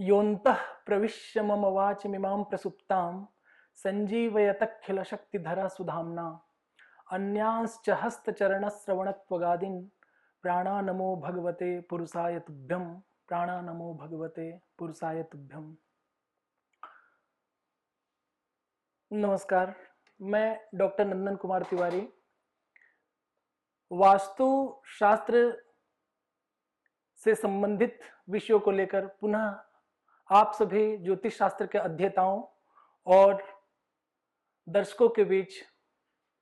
योऽन्तः प्रविश्य मम वाचमिमां प्रसुप्तां सञ्जीवयतखिलशक्तिधरा सुधाम्ना अन्यांश्च हस्तचरणश्रवणत्वगादीन् प्राणा नमो भगवते पुरुषाय तुभ्यं प्राणा नमो भगवते पुरुषाय तुभ्यम नमस्कार, मैं डॉक्टर नंदन कुमार तिवारी। वास्तु शास्त्र से संबंधित विषयों को लेकर पुनः आप सभी ज्योतिष शास्त्र के अध्येताओं और दर्शकों के बीच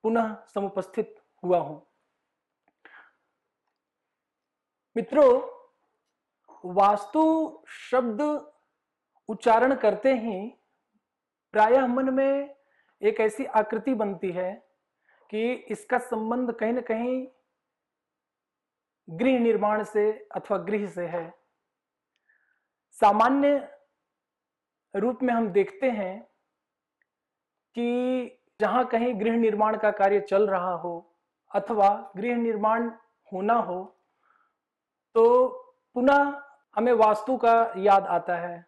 पुनः समुपस्थित हुआ हूँ। मित्रों, वास्तु शब्द उच्चारण करते ही प्रायः मन में एक ऐसी आकृति बनती है कि इसका संबंध कहीं ना कहीं गृह निर्माण से अथवा गृह से है। सामान्य रूप में हम देखते हैं कि जहाँ कहीं गृह निर्माण का कार्य चल रहा हो अथवा गृह निर्माण होना हो तो पुनः हमें वास्तु का याद आता है।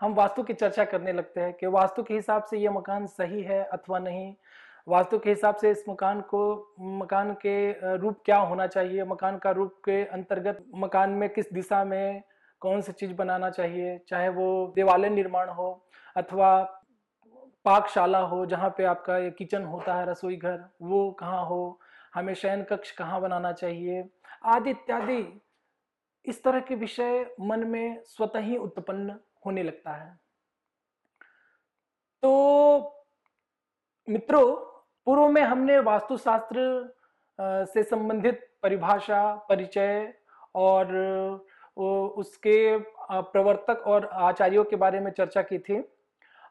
हम वास्तु की चर्चा करने लगते हैं कि वास्तु के हिसाब से ये मकान सही है अथवा नहीं। वास्तु के हिसाब से इस मकान को, मकान के रूप क्या होना चाहिए? मकान का रूप के अंतर्गत मकान में किस दिशा में कौन सी चीज़ बनाना चाहिए, चाहे वो देवालय निर्माण हो अथवा पाकशाला हो, जहाँ पे आपका ये किचन होता है, रसोई घर, वो कहाँ हो, हमें शयन कक्ष कहाँ बनाना चाहिए, आदि इत्यादि। इस तरह के विषय मन में स्वतः ही उत्पन्न होने लगता है। तो मित्रों, पूर्व में हमने वास्तुशास्त्र से संबंधित परिभाषा, परिचय और उसके प्रवर्तक और आचार्यों के बारे में चर्चा की थी।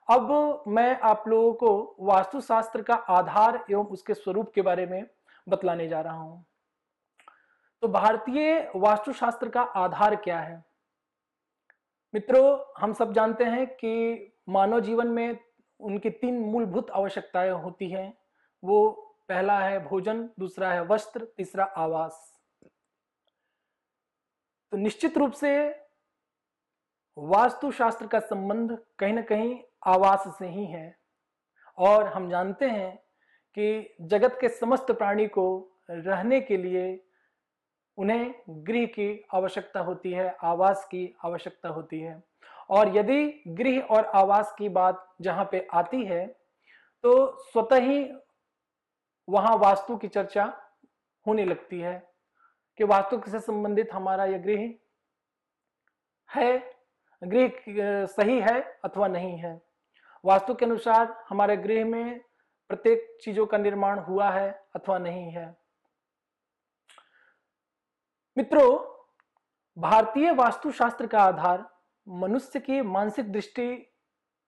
अब मैं आप लोगों को वास्तुशास्त्र का आधार एवं उसके स्वरूप के बारे में बतलाने जा रहा हूँ। तो भारतीय वास्तुशास्त्र का आधार क्या है? मित्रों, हम सब जानते हैं कि मानव जीवन में उनकी तीन मूलभूत आवश्यकताएँ होती हैं। वो पहला है भोजन, दूसरा है वस्त्र, तीसरा आवास। तो निश्चित रूप से वास्तुशास्त्र का संबंध कहीं ना कहीं आवास से ही है। और हम जानते हैं कि जगत के समस्त प्राणी को रहने के लिए उन्हें गृह की आवश्यकता होती है, आवास की आवश्यकता होती है। और यदि गृह और आवास की बात जहाँ पे आती है तो स्वतः ही वहाँ वास्तु की चर्चा होने लगती है। कि वास्तु से संबंधित हमारा यह गृह है, गृह सही है अथवा नहीं है। वास्तु के अनुसार हमारे गृह में प्रत्येक चीज़ों का निर्माण हुआ है अथवा नहीं है। मित्रों, भारतीय वास्तुशास्त्र का आधार मनुष्य की मानसिक दृष्टि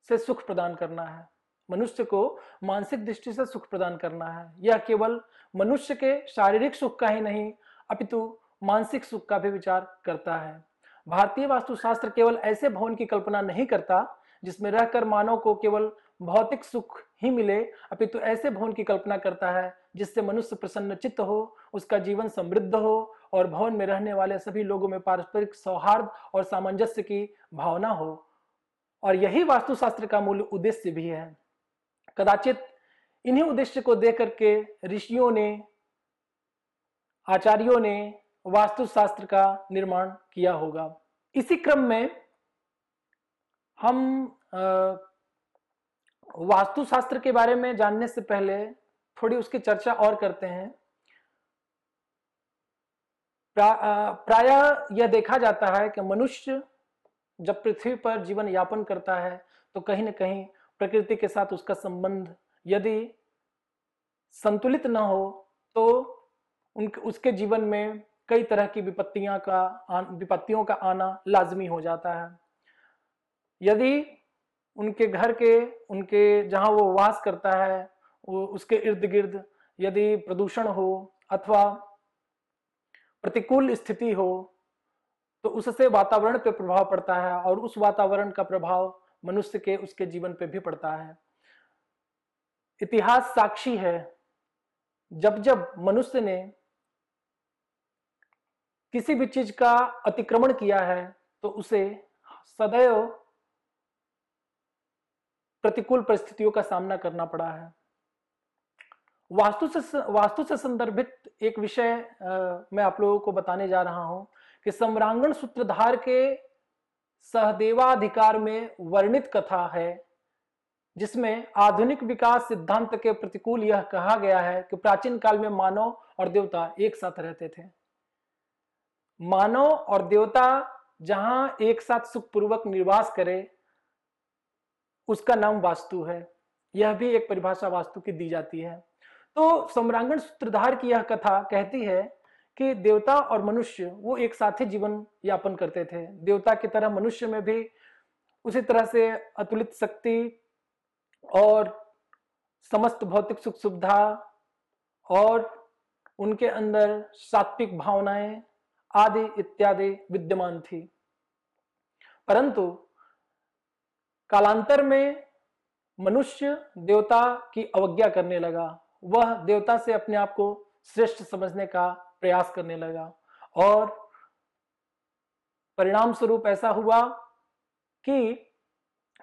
से सुख प्रदान करना है। मनुष्य को मानसिक दृष्टि से सुख प्रदान करना है। यह केवल मनुष्य के शारीरिक सुख का ही नहीं अपितु मानसिक सुख का भी विचार करता है। भारतीय वास्तुशास्त्र केवल ऐसे भवन की कल्पना नहीं करता, जिसमें रहकर मानव को केवल भौतिक सुख ही मिले, अपितु ऐसे भवन की कल्पना करता है, जिससे मनुष्य प्रसन्न चित्त हो, उसका जीवन समृद्ध हो, और भवन में रहने वाले सभी लोगों में पारस्परिक सौहार्द और सामंजस्य की भावना हो। और यही वास्तुशास्त्र का मूल उद्देश्य भी है। कदाचित इन्हीं उद्देश्य को देख करके ऋषियों ने आचार्यों ने वास्तुशास्त्र का निर्माण किया होगा। इसी क्रम में हम वास्तुशास्त्र के बारे में जानने से पहले थोड़ी उसकी चर्चा और करते हैं। प्राय यह देखा जाता है कि मनुष्य जब पृथ्वी पर जीवन यापन करता है तो कहीं ना कहीं प्रकृति के साथ उसका संबंध यदि संतुलित न हो तो उनके, उसके जीवन में कई तरह की विपत्तियाँ का विपत्तियों का आना लाजमी हो जाता है। यदि उनके घर के, उनके जहाँ वो वास करता है, वो उसके इर्द गिर्द यदि प्रदूषण हो अथवा प्रतिकूल स्थिति हो तो उससे वातावरण पर प्रभाव पड़ता है और उस वातावरण का प्रभाव मनुष्य के, उसके जीवन पे भी पड़ता है। इतिहास साक्षी है जब जब मनुष्य ने किसी भी चीज़ का अतिक्रमण किया है तो उसे सदैव प्रतिकूल परिस्थितियों का सामना करना पड़ा है। वास्तु से वास्तु से संदर्भित एक विषय मैं आप लोगों को बताने जा रहा हूँ कि सम्रांगण सूत्रधार के सहदेवाधिकार में वर्णित कथा है, जिसमें आधुनिक विकास सिद्धांत के प्रतिकूल यह कहा गया है कि प्राचीन काल में मानव और देवता एक साथ रहते थे। मानव और देवता जहाँ एक साथ सुखपूर्वक निवास करे, उसका नाम वास्तु है। यह भी एक परिभाषा वास्तु की दी जाती है। तो सम्रांगण सूत्रधार की यह कथा कहती है कि देवता और मनुष्य, वो एक साथ ही जीवन यापन करते थे। देवता की तरह मनुष्य में भी उसी तरह से अतुलित शक्ति और समस्त भौतिक सुख सुविधा और उनके अंदर सात्विक भावनाएँ आदि इत्यादि विद्यमान थी। परंतु कालांतर में मनुष्य देवता की अवज्ञा करने लगा। वह देवता से अपने आप को श्रेष्ठ समझने का प्रयास करने लगा और परिणाम स्वरूप ऐसा हुआ कि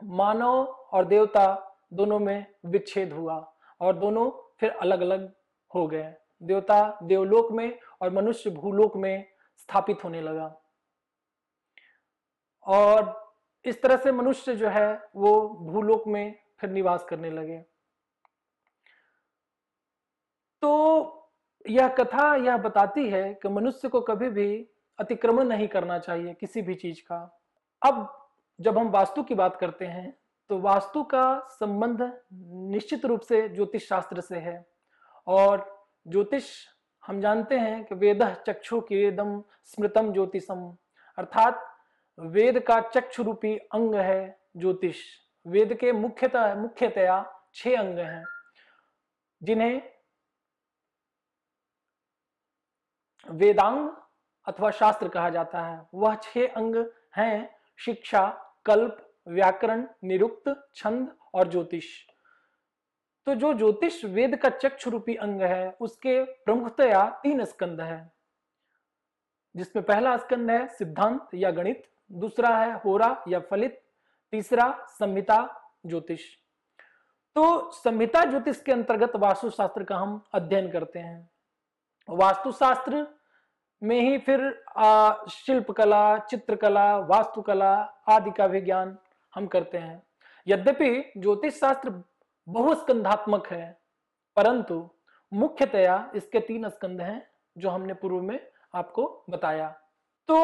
मानव और देवता दोनों में विच्छेद हुआ और दोनों फिर अलग अलग हो गए। देवता देवलोक में और मनुष्य भूलोक में स्थापित होने लगा। और इस तरह से मनुष्य जो है, वो भूलोक में फिर निवास करने लगे। तो यह कथा यह बताती है कि मनुष्य को कभी भी अतिक्रमण नहीं करना चाहिए किसी भी चीज़ का। अब जब हम वास्तु की बात करते हैं तो वास्तु का संबंध निश्चित रूप से ज्योतिष शास्त्र से है। और ज्योतिष हम जानते हैं कि वेद चक्षु किदम स्मृतम ज्योतिषम। अर्थात वेद का चक्षु रूपी अंग है ज्योतिष। वेद के मुख्यतः, मुख्यतया छह अंग हैं, जिन्हें वेदांग अथवा शास्त्र कहा जाता है। वह छह अंग हैं, शिक्षा, कल्प, व्याकरण, निरुक्त, छंद और ज्योतिष। तो जो ज्योतिष वेद का चक्षु रूपी अंग है, उसके प्रमुखतया तीन स्कंद है। जिसमें पहला स्कंद है सिद्धांत या गणित, दूसरा है होरा या फलित, तीसरा संहिता ज्योतिष। तो संहिता ज्योतिष के अंतर्गत वास्तुशास्त्र का हम अध्ययन करते हैं। वास्तुशास्त्र में ही फिर शिल्पकला, चित्रकला, वास्तुकला आदि का भी ज्ञान हम करते हैं। यद्यपि ज्योतिष शास्त्र बहुस्कंधात्मक है, परंतु मुख्यतया इसके तीन स्कंद हैं जो हमने पूर्व में आपको बताया। तो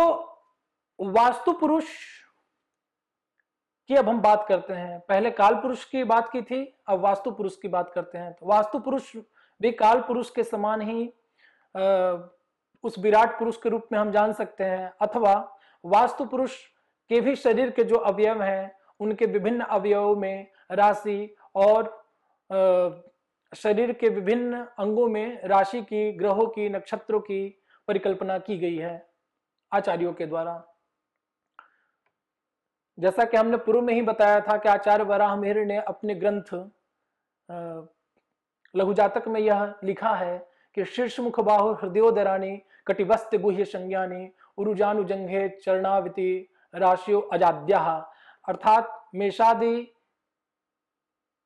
वास्तु पुरुष की अब हम बात करते हैं। पहले काल पुरुष की बात की थी, अब वास्तु पुरुष की बात करते हैं। तो वास्तु पुरुष भी काल पुरुष के समान ही उस विराट पुरुष के रूप में हम जान सकते हैं। अथवा वास्तु पुरुष के भी शरीर के जो अवयव हैं, उनके विभिन्न अवयवों में राशि और शरीर के विभिन्न अंगों में राशि की, ग्रहों की, नक्षत्रों की परिकल्पना की गई है आचार्यों के द्वारा। जैसा कि हमने पूर्व में ही बताया था कि आचार्य वराह मिहिर ने अपने ग्रंथ लघु जातक में यह लिखा है कि शीर्ष मुख बाहु हृदयोदरानी कटिवस्त गुह्य संज्ञानी, उरुजानुजंघे चरणाविति राशियो अजाद्या। अर्थात मेषादि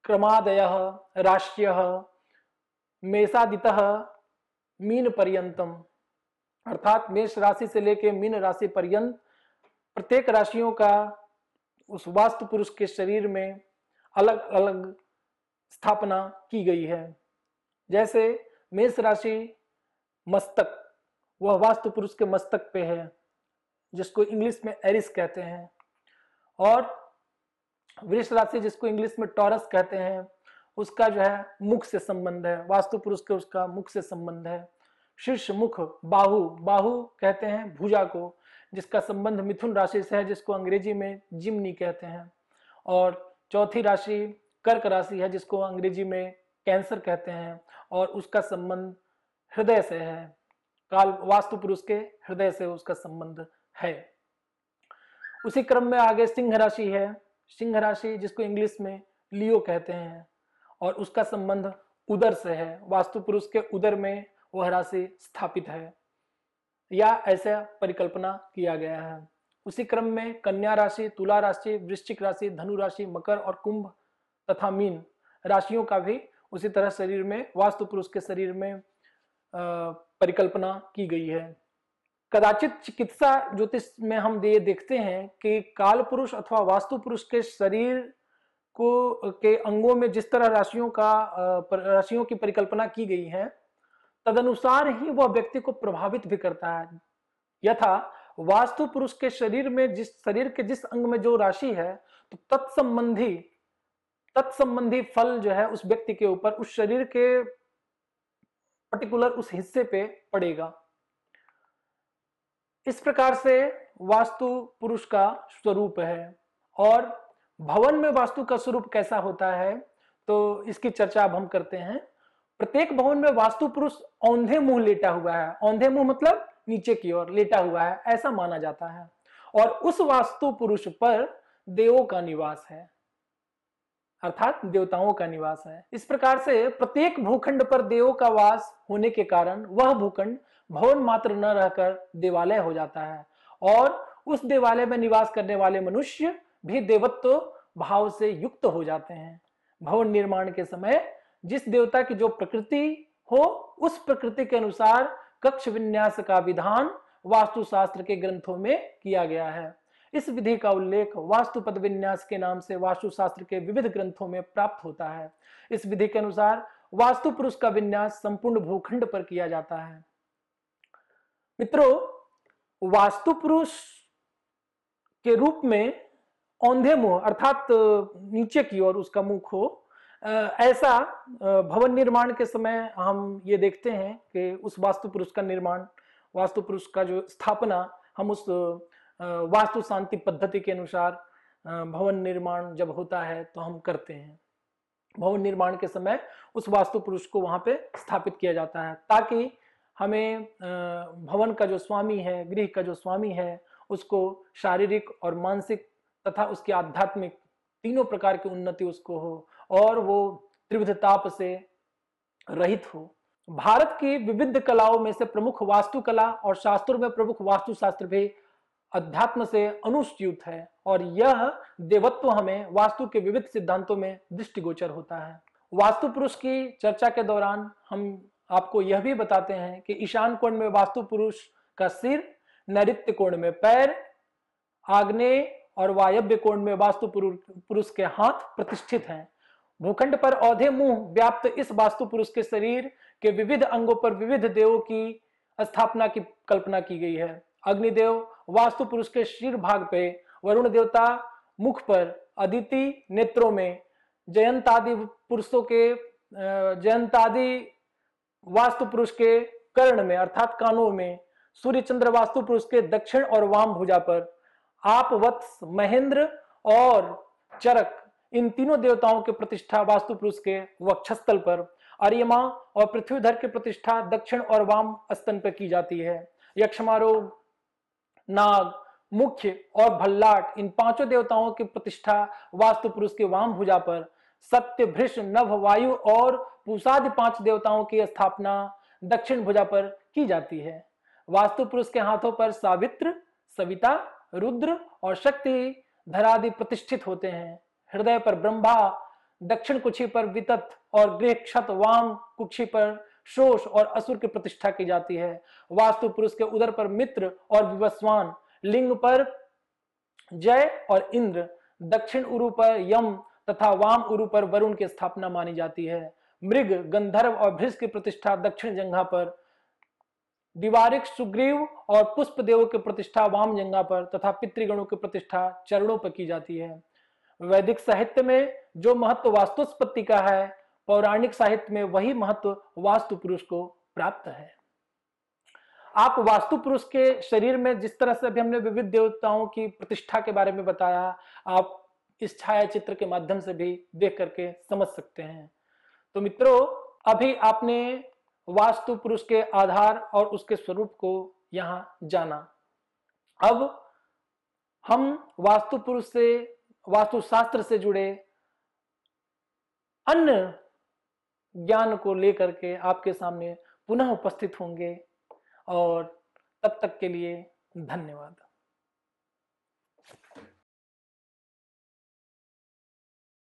क्रमादय, राष्ट्य, मेषादित, मीन पर्यंतम अर्थात मेष राशि से लेकर मीन राशि पर्यंत प्रत्येक राशियों का उस वास्तु पुरुष के शरीर में अलग अलग स्थापना की गई है। जैसे मेष राशि मस्तक, वह वास्तु पुरुष के मस्तक पे है, जिसको इंग्लिश में एरिस कहते हैं। और वृक्ष राशि जिसको इंग्लिश में टॉरस कहते हैं, उसका जो है मुख से संबंध है वास्तु पुरुष के उसका मुख से संबंध है। शीर्ष मुख बाहु बाहु कहते हैं भुजा को, जिसका संबंध मिथुन राशि से है, जिसको अंग्रेज़ी में जिमनी कहते हैं। और चौथी राशि कर्क राशि है, जिसको अंग्रेज़ी में कैंसर कहते हैं, और उसका संबंध हृदय से है। काल वास्तु पुरुष के हृदय से उसका संबंध है। उसी क्रम में आगे सिंह राशि है सिंह राशि जिसको इंग्लिश में लियो कहते हैं, और उसका संबंध उदर से है। वास्तु पुरुष के उदर में वह राशि स्थापित है, या ऐसा परिकल्पना किया गया है। उसी क्रम में कन्या राशि, तुला राशि, वृश्चिक राशि, धनु राशि, मकर और कुंभ तथा मीन राशियों का भी उसी तरह शरीर में, वास्तु पुरुष के शरीर में परिकल्पना की गई है। कदाचित चिकित्सा ज्योतिष में हम ये देखते हैं कि काल पुरुष अथवा वास्तु पुरुष के शरीर को, के अंगों में जिस तरह राशियों का राशियों की परिकल्पना की गई है, तदनुसार ही वह व्यक्ति को प्रभावित भी करता है। यथा वास्तु पुरुष के शरीर में जिस, शरीर के जिस अंग में जो राशि है तो तत्संबंधी तत्संबंधी फल जो है उस व्यक्ति के ऊपर, उस शरीर के पर्टिकुलर उस हिस्से पे पड़ेगा। इस प्रकार से वास्तु पुरुष का स्वरूप है। और भवन में वास्तु का स्वरूप कैसा होता है तो इसकी चर्चा अब हम करते हैं। प्रत्येक भवन में वास्तु पुरुष औंधे मुँह लेटा हुआ है। औंधे मुँह मतलब नीचे की ओर लेटा हुआ है, ऐसा माना जाता है। और उस वास्तु पुरुष पर देवों का निवास है। अर्थात देवताओं का निवास है। इस प्रकार से प्रत्येक भूखंड पर देवों का वास होने के कारण वह भूखंड भवन मात्र न रहकर देवालय हो जाता है और उस देवालय में निवास करने वाले मनुष्य भी देवत्व भाव से युक्त हो जाते हैं। भवन निर्माण के समय जिस देवता की जो प्रकृति हो, उस प्रकृति के अनुसार कक्ष विन्यास का विधान वास्तुशास्त्र के ग्रंथों में किया गया है। इस विधि का उल्लेख वास्तुपद विन्यास के नाम से वास्तुशास्त्र के विविध ग्रंथों में प्राप्त होता है। इस विधि के अनुसार वास्तु पुरुष का विन्यास संपूर्ण भूखंड पर किया जाता है। मित्रों वास्तु पुरुष के रूप में औंधे मुँह, अर्थात नीचे की ओर उसका मुख हो ऐसा भवन निर्माण के समय हम ये देखते हैं कि उस वास्तु पुरुष का निर्माण वास्तु पुरुष का जो स्थापना हम उस वास्तु शांति पद्धति के अनुसार भवन निर्माण जब होता है तो हम करते हैं। भवन निर्माण के समय उस वास्तु पुरुष को वहाँ पे स्थापित किया जाता है ताकि हमें भवन का जो स्वामी है, गृह का जो स्वामी है, उसको शारीरिक और मानसिक तथा उसकी आध्यात्मिक तीनों प्रकार की उन्नति उसको हो और वो त्रिविधताप से रहित हो। भारत की विविध कलाओं में से प्रमुख वास्तुकला और शास्त्रों में प्रमुख वास्तु शास्त्र भी अध्यात्म से अनुच्युत है और यह देवत्व हमें वास्तु के विविध सिद्धांतों में दृष्टिगोचर होता है। वास्तु पुरुष की चर्चा के दौरान हम आपको यह भी बताते हैं कि ईशान कोण में वास्तु पुरुष का सिर नैत्य कोण में पैर आग्नेय और वायव्य कोण में वास्तु पुरुष के हाथ प्रतिष्ठित हैं। भूखंड पर औधे मुँह व्याप्त इस वास्तु पुरुष के शरीर के विविध अंगों पर विविध देवों की स्थापना की, कल्पना की गई है। अग्निदेव वास्तु पुरुष के शीर भाग पे, वरुण देवता मुख पर, अदिति नेत्रों में, जयंतादि पुरुषों के जयंतादि वास्तु पुरुष के कर्ण में, अर्थात कानों में सूर्य चंद्र वास्तु पुरुष के दक्षिण और वाम भुजा पर आप वत्स महेंद्र और चरक, इन तीनों देवताओं के प्रतिष्ठा वास्तु पुरुष के वक्षस्थल पर अरियमा और पृथ्वीधर की प्रतिष्ठा दक्षिण और वाम स्तन पर की जाती है। यक्षमारोग नाग, मुख्य और भल्लाट, इन पाँचों देवताओं की प्रतिष्ठा वास्तु पुरुष के वाम भुजा पर सत्य भृष नभ वायु और पूषादि पाँच देवताओं की स्थापना दक्षिण भुजा पर की जाती है। वास्तु पुरुष के हाथों पर सावित्र, सविता, रुद्र और शक्ति धरादि प्रतिष्ठित होते हैं। हृदय पर ब्रह्मा, दक्षिण कुक्षी पर वितत और गृह क्षत वाम कुक्षी पर शोष और असुर की प्रतिष्ठा की जाती है। वास्तु पुरुष के उदर पर मित्र और विवस्वान, लिंग पर जय और इंद्र, दक्षिण उरु पर यम तथा वाम उरु पर वरुण की स्थापना मानी जाती है। मृग, गंधर्व और भृष की प्रतिष्ठा दक्षिण जंघा पर, दिवारिक सुग्रीव और पुष्प देव की प्रतिष्ठा वाम जंगा पर तथा पितृगणों की प्रतिष्ठा चरणों पर की जाती है। वैदिक साहित्य में जो महत्व वास्तुस्पत्ति का है, पौराणिक साहित्य में वही महत्व वास्तु पुरुष को प्राप्त है। आप वास्तु पुरुष के शरीर में जिस तरह से अभी हमने विविध देवताओं की प्रतिष्ठा के बारे में बताया, आप इस छाया चित्र के माध्यम से भी देख करके समझ सकते हैं। तो मित्रों, अभी आपने वास्तु पुरुष के आधार और उसके स्वरूप को यहाँ जाना। अब हम वास्तु पुरुष से, वास्तु शास्त्र से जुड़े अन्य ज्ञान को लेकर के आपके सामने पुनः उपस्थित होंगे। और तब तक के लिए धन्यवाद।